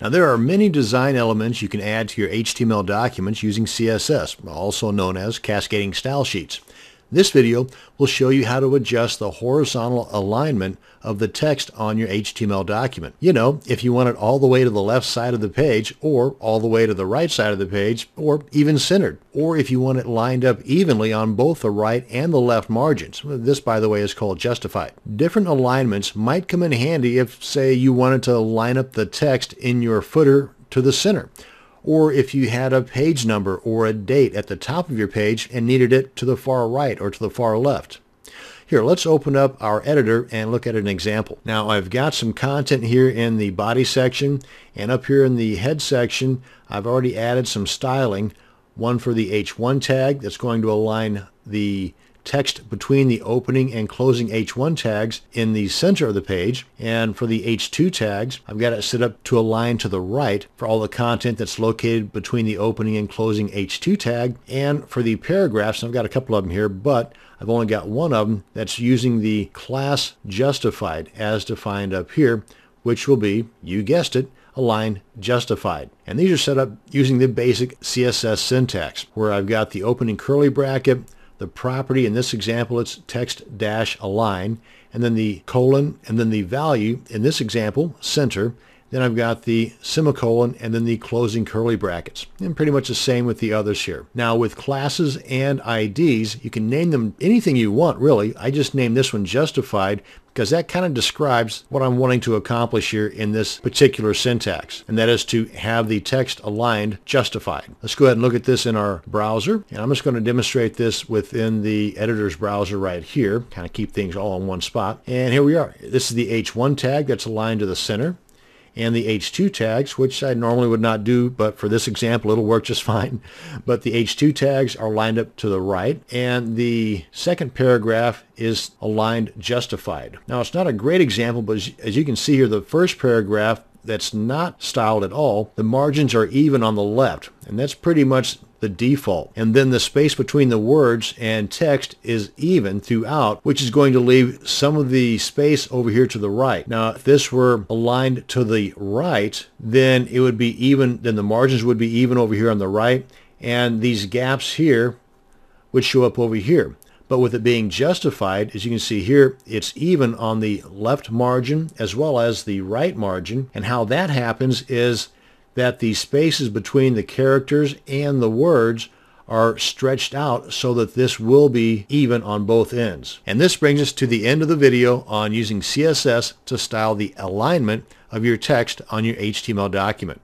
Now there are many design elements you can add to your HTML documents using CSS, also known as cascading style sheets. This video will show you how to adjust the horizontal alignment of the text on your HTML document. You know, if you want it all the way to the left side of the page, or all the way to the right side of the page, or even centered, or if you want it lined up evenly on both the right and the left margins. This, by the way, is called justified. Different alignments might come in handy if, say, you wanted to line up the text in your footer to the center or if you had a page number or a date at the top of your page and needed it to the far right or to the far left. Here, let's open up our editor and look at an example. Now, I've got some content here in the body section, and up here in the head section, I've already added some styling, one for the H1 tag that's going to align the text between the opening and closing H1 tags in the center of the page. And for the H2 tags, I've got it set up to align to the right for all the content that's located between the opening and closing H2 tag. And for the paragraphs, I've got a couple of them here, but I've only got one of them that's using the class justified as defined up here, which will be, you guessed it, align justified. And these are set up using the basic CSS syntax, where I've got the opening curly bracket, the property, in this example it's text dash align, and then the colon, and then the value, in this example, center, then I've got the semicolon and then the closing curly brackets. And pretty much the same with the others here. Now with classes and IDs, you can name them anything you want really. I just named this one justified because that kind of describes what I'm wanting to accomplish here in this particular syntax. And that is to have the text aligned justified. Let's go ahead and look at this in our browser. And I'm just going to demonstrate this within the editor's browser right here. Kind of keep things all in one spot. And here we are. This is the H1 tag that's aligned to the center and the H2 tags, which I normally would not do, but for this example, it'll work just fine. But the H2 tags are lined up to the right, and the second paragraph is aligned justified. Now, it's not a great example, but as you can see here, the first paragraph that's not styled at all, the margins are even on the left. And that's pretty much the default. And then the space between the words and text is even throughout, which is going to leave some of the space over here to the right. Now, if this were aligned to the right, then it would be even, then the margins would be even over here on the right, and these gaps here would show up over here. But with it being justified, as you can see here, it's even on the left margin as well as the right margin. And how that happens is that the spaces between the characters and the words are stretched out so that this will be even on both ends. And this brings us to the end of the video on using CSS to style the alignment of your text on your HTML document.